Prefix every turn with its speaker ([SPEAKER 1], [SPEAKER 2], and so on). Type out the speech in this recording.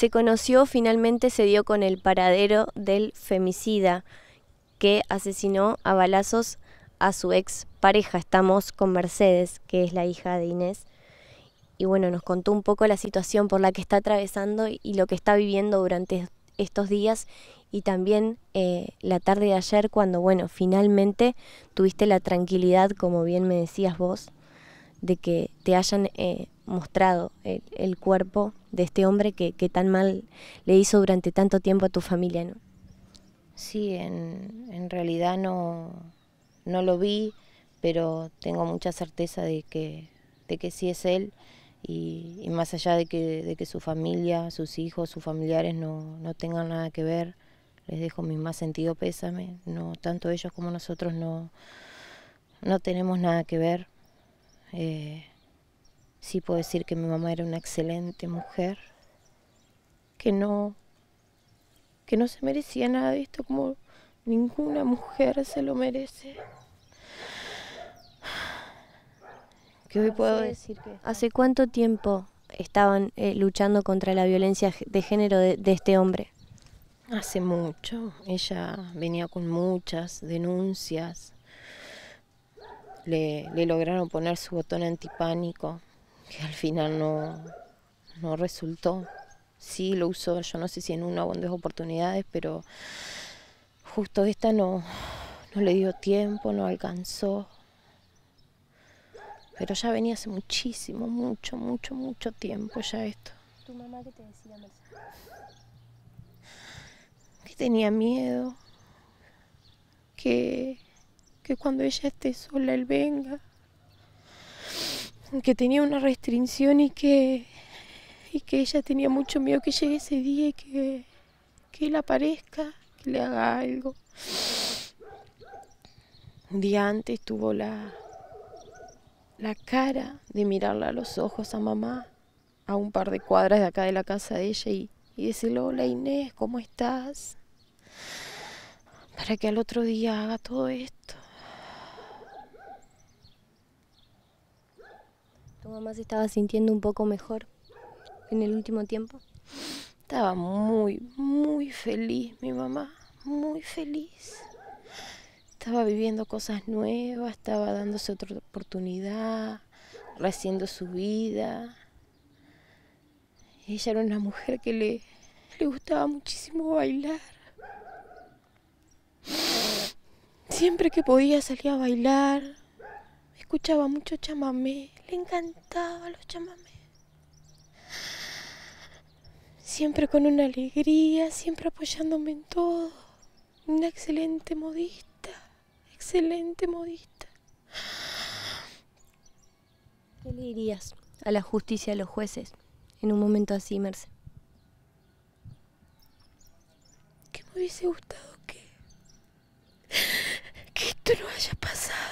[SPEAKER 1] se conoció, finalmente se dio con el paradero del femicida que asesinó a balazos a su ex pareja. Estamos con Mercedes, que es la hija de Inés. Y bueno, nos contó un poco la situación por la que está atravesando y lo que está viviendo durante estos días y también eh, la tarde de ayer cuando, bueno, finalmente tuviste la tranquilidad, como bien me decías vos, de que te hayan eh, mostrado el, cuerpo de este hombre que, que, tan mal le hizo durante tanto tiempo a tu familia, ¿no?
[SPEAKER 2] Sí, en, en realidad no, no lo vi, pero tengo mucha certeza de que, de que sí es él. Y, y, más allá de que, de que su familia, sus hijos, sus familiares no, no tengan nada que ver, les dejo mi más sentido pésame, no tanto ellos como nosotros no, no tenemos nada que ver. Eh, sí puedo decir que mi mamá era una excelente mujer, que no, que no se merecía nada de esto como ninguna mujer se lo merece.
[SPEAKER 1] ¿Qué hoy puedo decir que... ¿Hace cuánto tiempo estaban eh, luchando contra la violencia de género de este hombre?
[SPEAKER 2] Hace mucho, ella venía con muchas denuncias. Le, lograron poner su botón antipánico, que al final no, no resultó. Sí lo usó, yo no sé si en una o en dos oportunidades, pero justo esta no, no le dio tiempo, no alcanzó. Pero ya venía hace muchísimo, mucho, mucho, mucho tiempo ya esto.
[SPEAKER 1] ¿Tu mamá qué te decía,
[SPEAKER 2] tenía miedo que, que cuando ella esté sola él venga, que tenía una restricción y que, y que ella tenía mucho miedo que llegue ese día y que, que él aparezca, que le haga algo. Un día antes tuvo la, la cara de mirarla a los ojos a mamá a un par de cuadras de acá de la casa de ella y, y decirle, hola Inés, ¿cómo estás? para que al otro día haga todo esto.
[SPEAKER 1] ¿Tu mamá se estaba sintiendo un poco mejor en el último tiempo?
[SPEAKER 2] Estaba muy, muy feliz mi mamá, muy feliz. Estaba viviendo cosas nuevas, estaba dándose otra oportunidad, rehaciendo su vida. Ella era una mujer que le, le gustaba muchísimo bailar. Siempre que podía salía a bailar, escuchaba mucho chamamé, le encantaba los chamamé. Siempre con una alegría, siempre apoyándome en todo. Una excelente modista, excelente modista.
[SPEAKER 1] ¿Qué le dirías a la justicia, a los jueces, en un momento así, Merce?
[SPEAKER 2] Que me hubiese gustado que esto no haya pasado.